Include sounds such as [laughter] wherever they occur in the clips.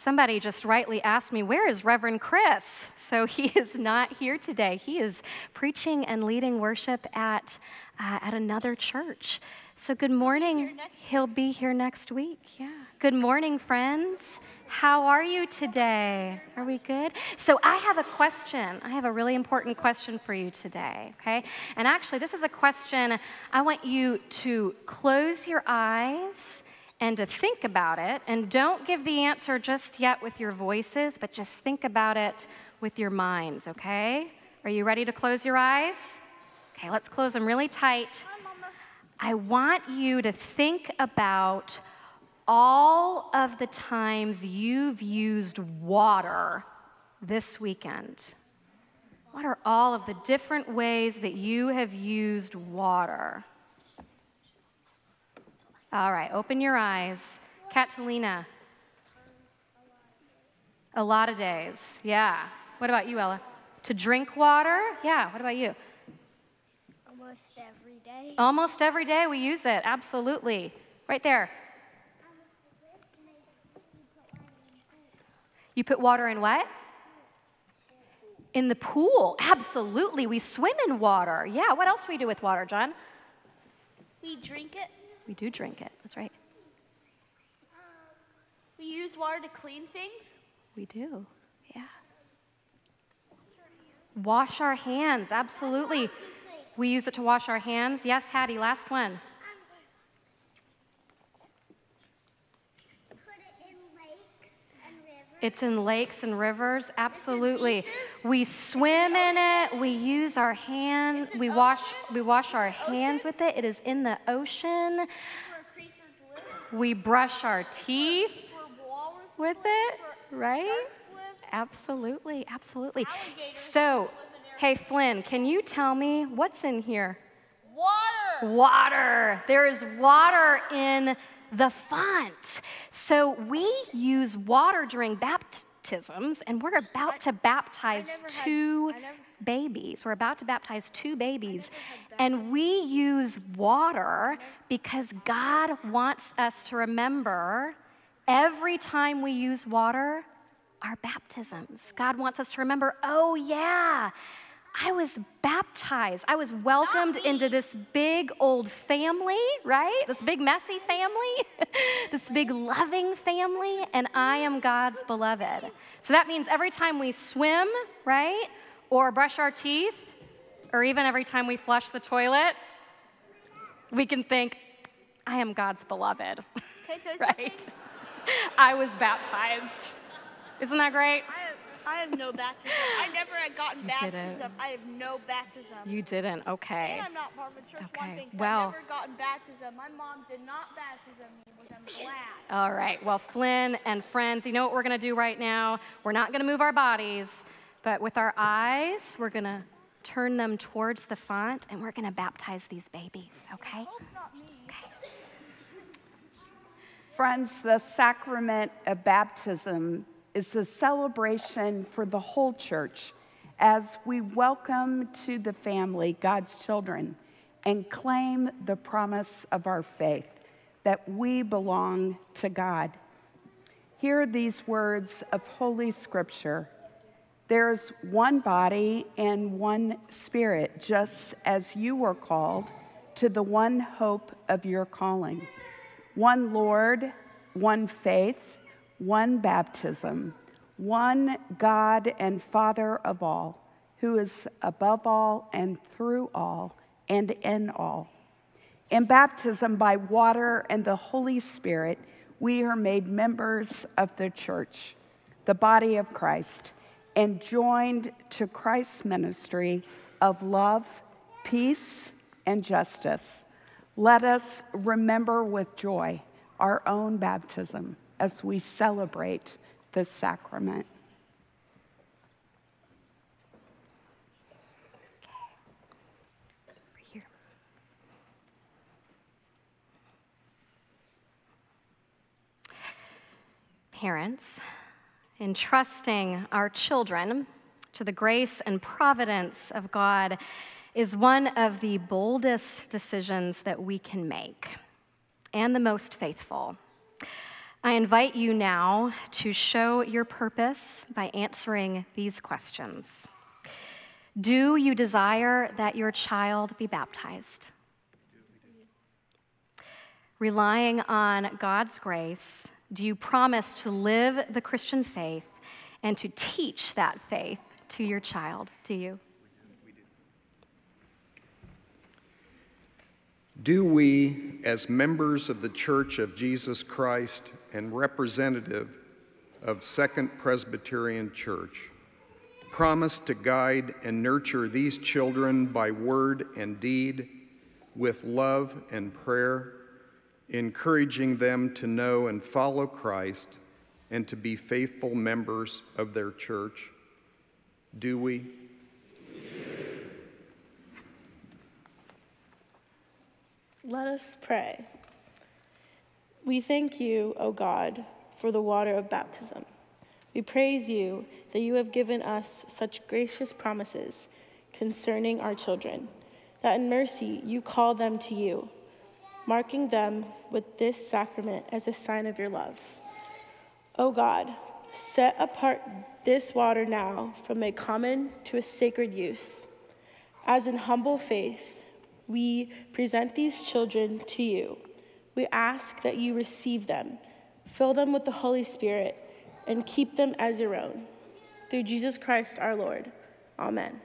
Somebody just rightly asked me, Where is Reverend Chris? So he [laughs] is not here today. He is preaching and leading worship at, uh, at another church. So, good morning. He'll be here next week. Yeah. Good morning, friends. How are you today? Are we good? So, I have a question. I have a really important question for you today, okay? And actually, this is a question I want you to close your eyes and to think about it. And don't give the answer just yet with your voices, but just think about it with your minds, okay? Are you ready to close your eyes? Okay, let's close them really tight. I want you to think about all of the times you've used water this weekend. What are all of the different ways that you have used water? All right, open your eyes. Catalina. A lot of days, yeah. What about you, Ella? To drink water? Yeah, what about you? Almost every day. Almost every day we use it, absolutely. Right there. You put water in what? In the pool, absolutely. We swim in water. Yeah, what else do we do with water, John? We drink it. We do drink it, that's right. We use water to clean things. We do, yeah. Wash our hands, absolutely. We use it to wash our hands. Yes, Hattie, last one. It's in lakes and rivers, absolutely. We swim in it. We use our hands. We wash. We wash our hands with it. It is in the ocean. We brush our teeth with it, right? Absolutely, absolutely. So, hey Flynn, can you tell me what's in here? Water. Water. There is water in the font. So we use water during baptisms, and we're about to baptize two babies. We're about to baptize two babies, and we use water because God wants us to remember every time we use water, our baptisms. God wants us to remember, oh, yeah. I was baptized. I was welcomed into this big old family, right? This big messy family, [laughs] this big loving family, and I am God's beloved. So that means every time we swim, right? Or brush our teeth, or even every time we flush the toilet, we can think, I am God's beloved, [laughs] right? I was baptized. Isn't that great? I have no baptism. I never had gotten baptism. I have no baptism. You didn't, okay. And I'm not part of a church. Okay, One thing, well- I've never gotten baptism. My mom did not baptism me, which I'm glad. All right. Well, Flynn and friends, you know what we're going to do right now? We're not going to move our bodies, but with our eyes, we're going to turn them towards the font and we're going to baptize these babies, okay? Hope not me. Friends, the sacrament of baptism is a celebration for the whole church as we welcome to the family God's children and claim the promise of our faith that we belong to God. Hear these words of Holy Scripture. There's one body and one spirit, just as you were called to the one hope of your calling. One Lord, one faith, one baptism, one God and Father of all, who is above all and through all and in all. In baptism by water and the Holy Spirit, we are made members of the church, the body of Christ, and joined to Christ's ministry of love, peace, and justice. Let us remember with joy our own baptism as we celebrate this sacrament. Parents, entrusting our children to the grace and providence of God is one of the boldest decisions that we can make and the most faithful. I invite you now to show your purpose by answering these questions. Do you desire that your child be baptized? Relying on God's grace, do you promise to live the Christian faith and to teach that faith to your child? Do you? Do we, as members of the Church of Jesus Christ and representative of Second Presbyterian Church, promise to guide and nurture these children by word and deed with love and prayer, encouraging them to know and follow Christ and to be faithful members of their church? Do we? Let us pray. We thank you, O God, for the water of baptism. We praise you that you have given us such gracious promises concerning our children, that in mercy you call them to you, marking them with this sacrament as a sign of your love. O God, set apart this water now from a common to a sacred use. As in humble faith, we present these children to you. We ask that you receive them, fill them with the Holy Spirit, and keep them as your own. Through Jesus Christ our Lord. Amen.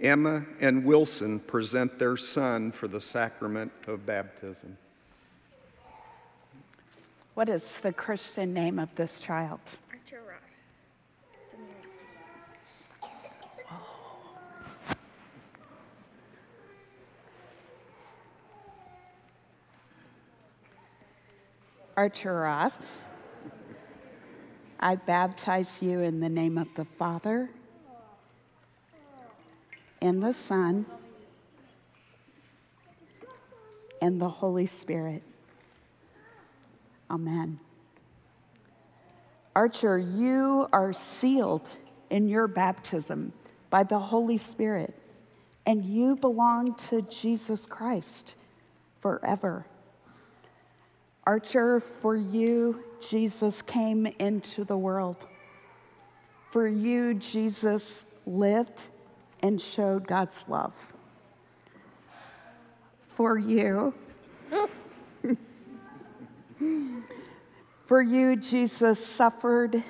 Emma and Wilson present their son for the sacrament of baptism. What is the Christian name of this child? Archer Ross, I baptize you in the name of the Father, and the Son, and the Holy Spirit. Amen. Archer, you are sealed in your baptism by the Holy Spirit, and you belong to Jesus Christ forever. Archer, for you, Jesus came into the world. For you, Jesus lived and showed God's love. For you, [laughs] for you, Jesus suffered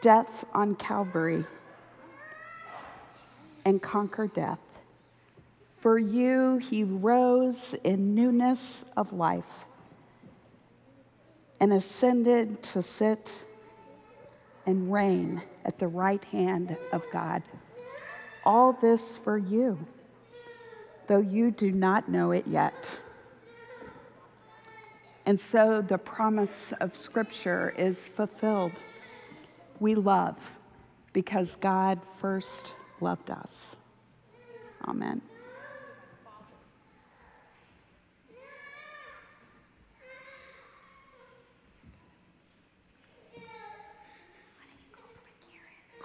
death on Calvary and conquered death. For you, he rose in newness of life and ascended to sit and reign at the right hand of God. All this for you, though you do not know it yet. And so the promise of Scripture is fulfilled. We love because God first loved us. Amen.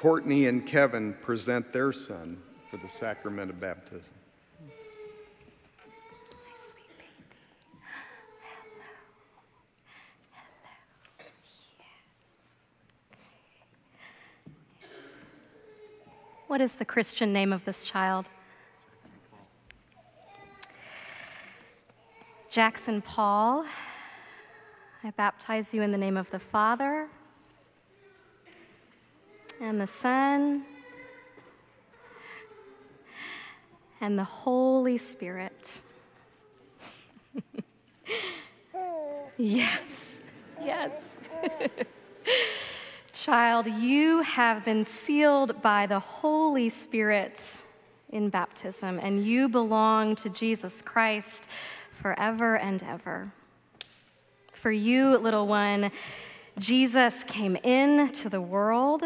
Courtney and Kevin present their son for the sacrament of baptism. What is the Christian name of this child? Jackson Paul, I baptize you in the name of the Father and the Son and the Holy Spirit. [laughs] yes, yes. [laughs] Child, you have been sealed by the Holy Spirit in baptism, and you belong to Jesus Christ forever and ever. For you, little one, Jesus came into the world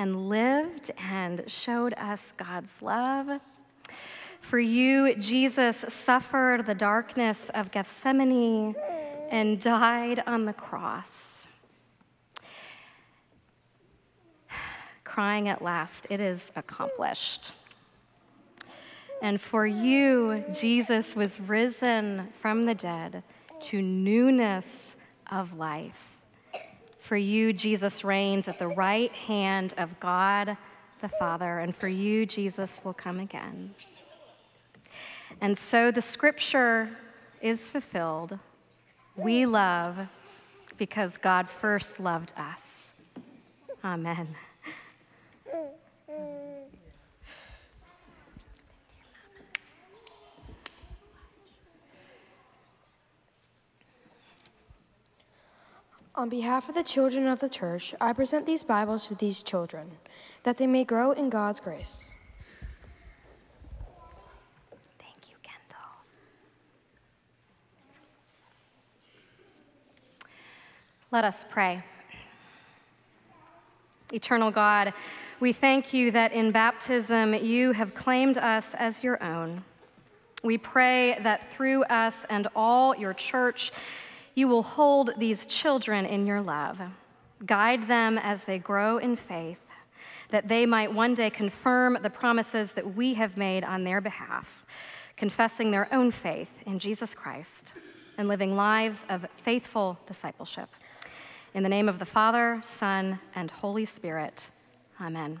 and lived and showed us God's love. For you, Jesus suffered the darkness of Gethsemane and died on the cross. Crying at last, it is accomplished. And for you, Jesus was risen from the dead to newness of life. For you, Jesus reigns at the right hand of God the Father, and for you, Jesus will come again. And so the scripture is fulfilled. We love because God first loved us. Amen. On behalf of the children of the church, I present these Bibles to these children, that they may grow in God's grace. Thank you, Kendall. Let us pray. Eternal God, we thank you that in baptism you have claimed us as your own. We pray that through us and all your church, you will hold these children in your love. Guide them as they grow in faith, that they might one day confirm the promises that we have made on their behalf, confessing their own faith in Jesus Christ and living lives of faithful discipleship. In the name of the Father, Son, and Holy Spirit, amen.